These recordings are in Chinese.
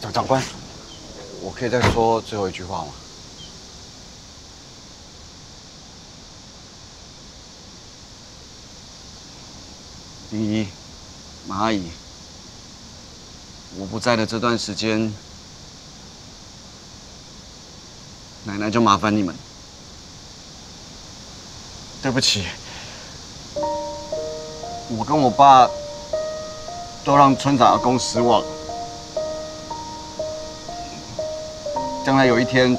长长官，我可以再说最后一句话吗？第一，马阿姨，我不在的这段时间，奶奶就麻烦你们。对不起，我跟我爸都让村长阿公失望。将来有一天，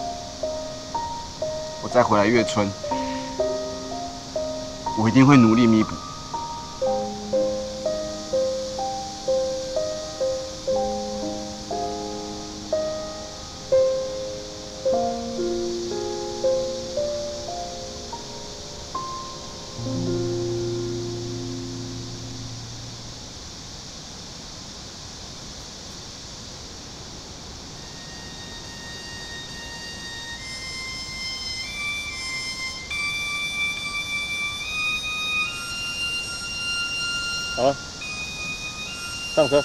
我再回来月村，我一定会努力弥补。好了，上车。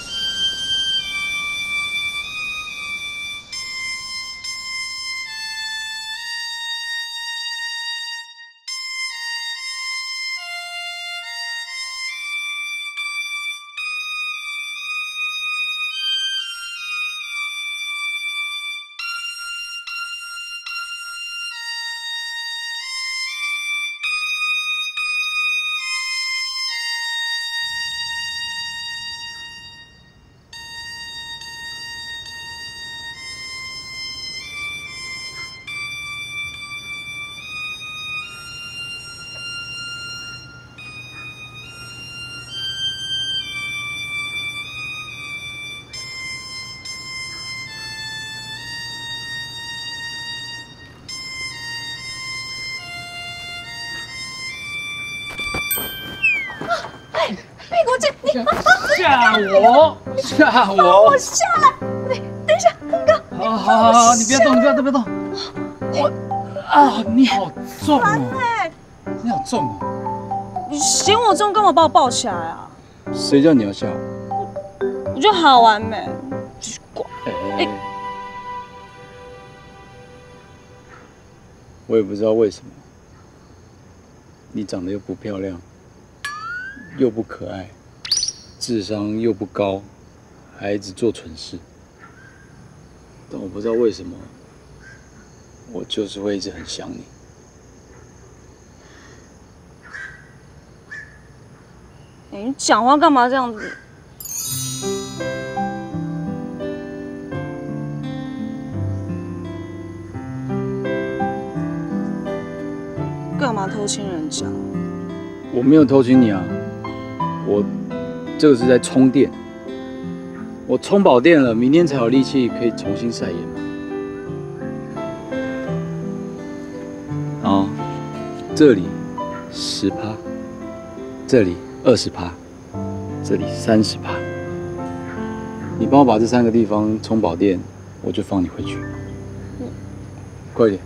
吓我，吓我！我下来，你等一下，刚刚好好好好，你不要动，你不要动，不要动。我啊，你好重哦，哎，你好重哦。你嫌我重，干嘛把我抱起来啊？谁叫你要笑？我觉得好玩呗？奇怪，哎，我也不知道为什么，你长得又不漂亮，又不可爱，智商又不高，还一直做蠢事。但我不知道为什么，我就是会一直很想你。哎你讲话干嘛这样子？干嘛偷亲人家？我没有偷亲你啊，我这个是在充电，我充饱电了，明天才有力气可以重新晒盐嘛。好，这里十趴，这里二十趴，这里三十趴。你帮我把这三个地方充饱电，我就放你回去。嗯快点。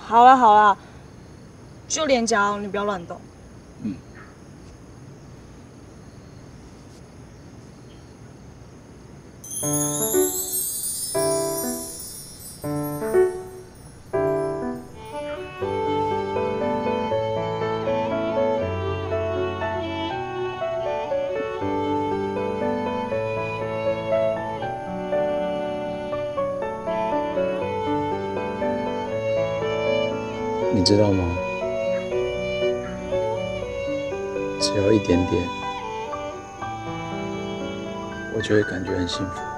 好了好了，就脸颊哦，你不要乱动。你知道吗？只要一点点，我就会感觉很幸福。